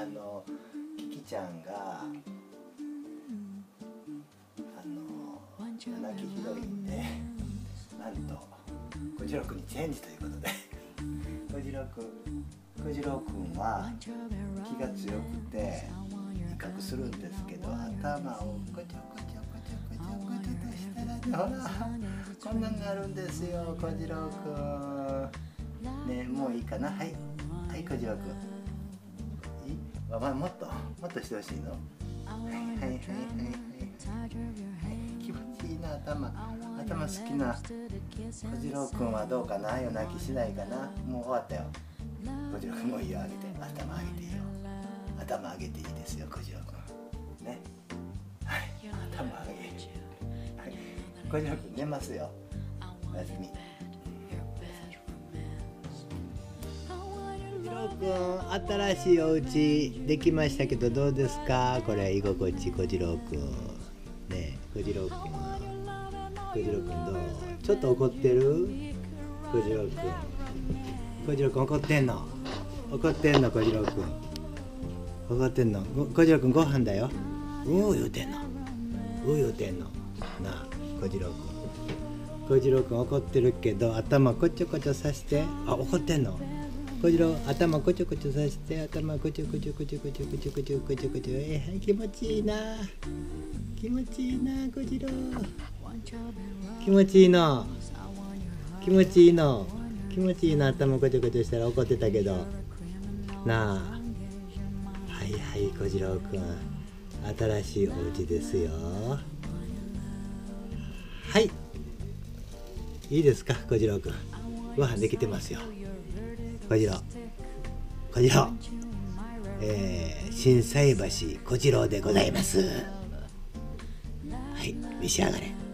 あのキキちゃんがあの七木ヒロインでなんと小次郎君にチェンジということで。小次郎君小次郎君は気が強くて威嚇するんですけど頭をこちょこちょこちょこちょこちょこちょとしたらほらこんなになるんですよ小次郎君ねもういいかな？はい。はい小次郎君あまあもっともっとしてほしいの？はいはいはいはい。はい。気持ちいいな頭。頭好きな小次郎君はどうかな？夜泣きしないかな？もう終わったよ。小次郎君もいいよ上げて。頭上げていいよ。頭上げていいですよ小次郎君ね。はい。頭上げはい。小次郎君寝ますよ。おやすみ。小次郎君新しいお家できましたけどどうですか？これ居心地小次郎君ね小次郎君小次郎君どう？ちょっと怒ってる？小次郎君小次郎君怒ってんの？怒ってんの小次郎君怒ってんの？小次郎君ご飯だよ。うー言うてんの。うー言うてんの。なあ小次郎君小次郎君怒ってるけど頭こちょこちょさして。あ怒ってんの？小次郎頭こちょこちょさして頭こちょこちょこちょこちょこちょこちょこちょこちょえー、気持ちいいな気持ちいいな小次郎気持ちいいの気持ちいいの気持ちいいな頭こちょこちょしたら怒ってたけどなあはいはい小次郎くん新しいお家ですよはいいいですか小次郎くんご飯できてますよ小次郎小次郎えー、心斎橋小次郎でございます。はい召し上がれ。